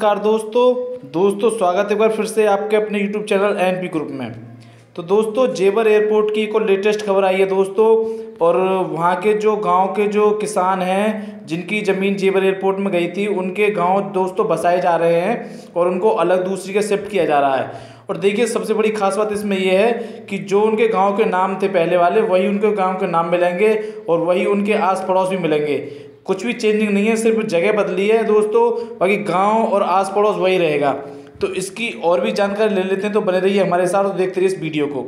नमस्कार दोस्तों। दोस्तों, स्वागत है एक बार फिर से आपके अपने YouTube channel N P group में। तो दोस्तों, जेवर एयरपोर्ट की एक और लेटेस्ट खबर आई है दोस्तों, और वहाँ के जो गाँव के जो किसान हैं, जिनकी ज़मीन जेवर एयरपोर्ट में गई थी, उनके गाँव दोस्तों बसाए जा रहे हैं, और उनको अलग दूसरी के शिफ्ट किया जा रहा है। और देखिए, सबसे बड़ी खास बात इसमें यह है कि जो उनके गाँव के नाम थे पहले वाले, वही उनके गाँव के नाम मिलेंगे, और वही उनके आस पड़ोस भी मिलेंगे। कुछ भी चेंजिंग नहीं है, सिर्फ़ जगह बदली है दोस्तों, बाकी गाँव और आस पड़ोस वही रहेगा। तो इसकी और भी जानकारी ले लेते हैं तो बने रहिए हमारे साथ और देखते रहिए इस वीडियो को।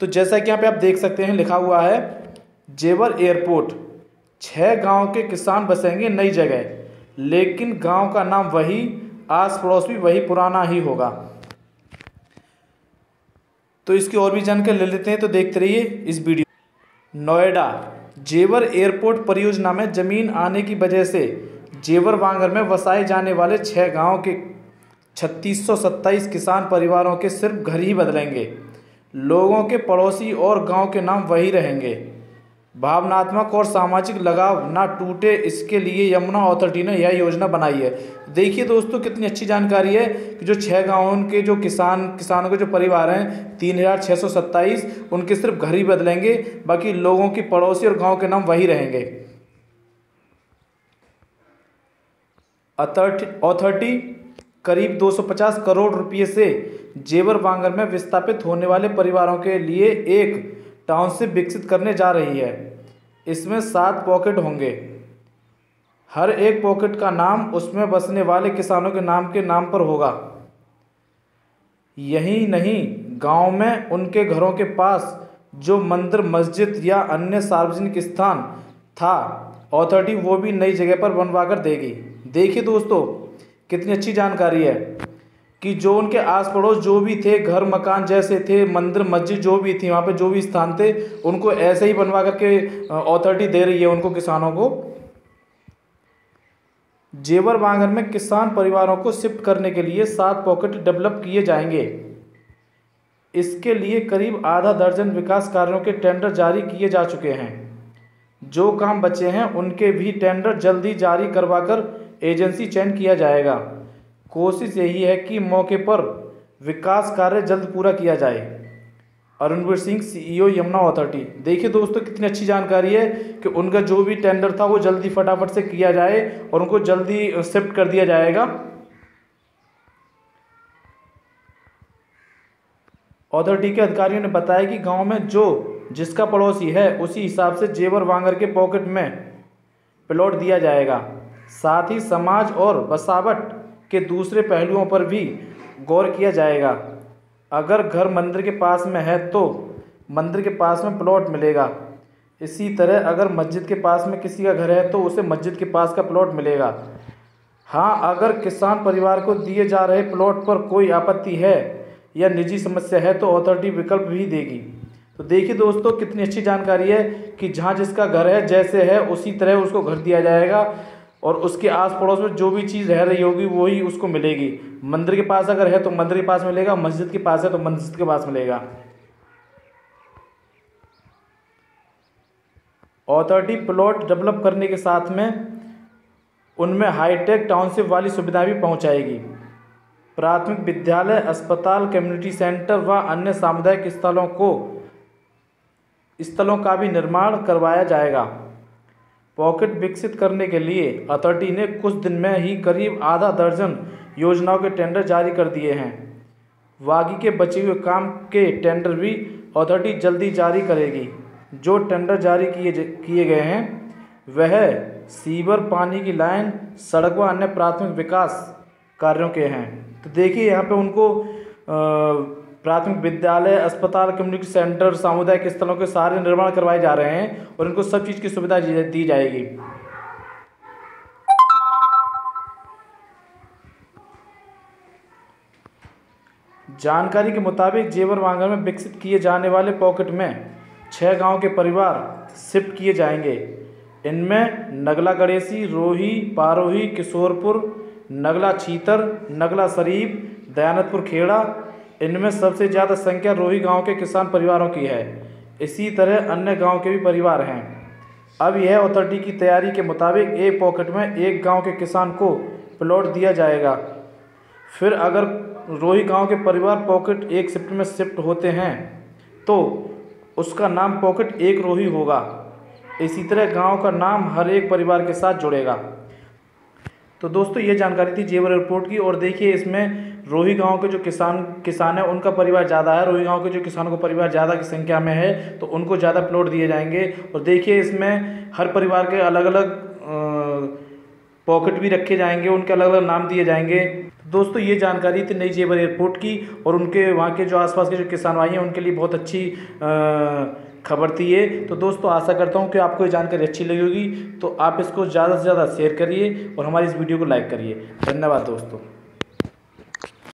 तो जैसा कि यहाँ पे आप देख सकते हैं, लिखा हुआ है, जेवर एयरपोर्ट छः गाँव के किसान बसेंगे नई जगह। लेकिन गाँव का नाम वही आस पड़ोस भी वही पुराना ही होगा। तो इसकी और भी जानकारी ले लेते हैं तो देखते रहिए इस वीडियो। नोएडा जेवर एयरपोर्ट परियोजना में ज़मीन आने की वजह से जेवर वांगर में वसाए जाने वाले छः गाँव के छत्तीस किसान परिवारों के सिर्फ़ घर ही बदलेंगे। लोगों के पड़ोसी और गाँव के नाम वही रहेंगे। भावनात्मक और सामाजिक लगाव ना टूटे इसके लिए यमुना अथॉरिटी ने यह योजना बनाई है। देखिए दोस्तों, कितनी अच्छी जानकारी है कि जो छः गाँव के जो किसान, किसानों के जो परिवार हैं, तीन हज़ार छः सौ सत्ताईस, उनके सिर्फ़ घर ही बदलेंगे, बाकी लोगों की पड़ोसी और गाँव के नाम वही रहेंगे। अथॉरिटी करीब 250 करोड़ रुपये से जेवर बांगर में विस्थापित होने वाले परिवारों के लिए एक टाउनशिप विकसित करने जा रही है। इसमें सात पॉकेट होंगे। हर एक पॉकेट का नाम उसमें बसने वाले किसानों के नाम के नाम पर होगा। यही नहीं, गाँव में उनके घरों के पास जो मंदिर, मस्जिद या अन्य सार्वजनिक स्थान था अथॉरिटी वो भी नई जगह पर बनवा कर देगी। देखिए दोस्तों, कितनी अच्छी जानकारी है। कि जो उनके आस पड़ोस जो भी थे, घर, मकान जैसे थे, मंदिर, मस्जिद जो भी थी, वहाँ पे जो भी स्थान थे, उनको ऐसे ही बनवा करके अथॉरिटी दे रही है उनको किसानों को। जेवर बांगर में किसान परिवारों को शिफ्ट करने के लिए सात पॉकेट डेवलप किए जाएँगे। इसके लिए करीब आधा दर्जन विकास कार्यों के टेंडर जारी किए जा चुके हैं। जो काम बचे हैं, उनके भी टेंडर जल्दी जारी करवाकर एजेंसी चयन किया जाएगा। कोशिश यही है कि मौके पर विकास कार्य जल्द पूरा किया जाए। अरुणवीर सिंह सीईओ यमुना अथॉरिटी देखिए दोस्तों, कितनी अच्छी जानकारी है कि उनका जो भी टेंडर था, वो जल्दी फटाफट से किया जाए और उनको जल्दी शिफ्ट कर दिया जाएगा। अथॉरिटी के अधिकारियों ने बताया कि गाँव में जो जिसका पड़ोसी है, उसी हिसाब से जेवर वांगर के पॉकेट में प्लॉट दिया जाएगा। साथ ही समाज और बसावट के दूसरे पहलुओं पर भी गौर किया जाएगा। अगर घर मंदिर के पास में है तो मंदिर के पास में प्लॉट मिलेगा। इसी तरह अगर मस्जिद के पास में किसी का घर है तो उसे मस्जिद के पास का प्लॉट मिलेगा। हाँ अगर किसान परिवार को दिए जा रहे प्लॉट पर कोई आपत्ति है या निजी समस्या है तो अथॉरिटी विकल्प भी देगी। तो देखिए दोस्तों, कितनी अच्छी जानकारी है कि जहाँ जिसका घर है, जैसे है, उसी तरह उसको घर दिया जाएगा। और उसके आस पड़ोस में जो भी चीज़ रह रही होगी, वही उसको मिलेगी। मंदिर के पास अगर है तो मंदिर के पास मिलेगा, मस्जिद के पास है तो मस्जिद के पास मिलेगा। अथॉरिटी प्लॉट डेवलप करने के साथ में, उनमें हाईटेक टाउनशिप वाली सुविधा भी पहुंचाएगी। प्राथमिक विद्यालय, अस्पताल कम्युनिटी सेंटर व अन्य सामुदायिक स्थलों को, स्थलों का भी निर्माण करवाया जाएगा। पॉकेट विकसित करने के लिए अथॉरिटी ने कुछ दिन में ही करीब आधा दर्जन योजनाओं के टेंडर जारी कर दिए हैं। बाकी के बचे हुए काम के टेंडर भी अथॉरिटी जल्दी जारी करेगी। जो टेंडर जारी किए किए गए हैं वह सीवर पानी की लाइन सड़क व अन्य प्राथमिक विकास कार्यों के हैं। तो देखिए यहाँ पे उनको आ, प्राथमिक विद्यालय, अस्पताल कम्युनिटी सेंटर सामुदायिक स्थलों के सारे निर्माण करवाए जा रहे हैं और इनको सब चीज़ की सुविधा दी जाएगी। जानकारी के मुताबिक जेवर वांगर में विकसित किए जाने वाले पॉकेट में छः गाँव के परिवार शिफ्ट किए जाएँगे। इनमें नगला गणेशी, रोही, पारोही, किशोरपुर, नगला छीतर नगला शरीफ दयानतपुर खेड़ा इनमें सबसे ज़्यादा संख्या रोही गाँव के किसान परिवारों की है। इसी तरह अन्य गाँव के भी परिवार हैं। अब यह अथॉरिटी की तैयारी के मुताबिक एक पॉकेट में एक गाँव के किसान को प्लॉट दिया जाएगा। फिर अगर रोही गाँव के परिवार पॉकेट एक शिफ्ट में शिफ्ट होते हैं तो उसका नाम पॉकेट एक रोही होगा। इसी तरह गाँव का नाम हर एक परिवार के साथ जुड़ेगा। तो दोस्तों, ये जानकारी थी जेवर एयरपोर्ट की और देखिए इसमें रोही गाँव के जो किसान किसान है, उनका परिवार ज़्यादा है। रोही गाँव के जो किसानों का परिवार ज़्यादा की संख्या में है तो उनको ज़्यादा प्लॉट दिए जाएँगे। और देखिए इसमें हर परिवार के अलग अलग पॉकेट भी रखे जाएँगे, उनके अलग अलग नाम दिए जाएँगे। दोस्तों, ये जानकारी थी नई जेवर एयरपोर्ट की, और उनके वहाँ के जो आसपास के जो किसान भाई हैं, उनके लिए बहुत अच्छी खबर थी ये। तो दोस्तों, आशा करता हूँ कि आपको ये जानकारी अच्छी लगी होगी। तो आप इसको ज़्यादा से ज़्यादा शेयर करिए और हमारी इस वीडियो को लाइक करिए। धन्यवाद दोस्तों।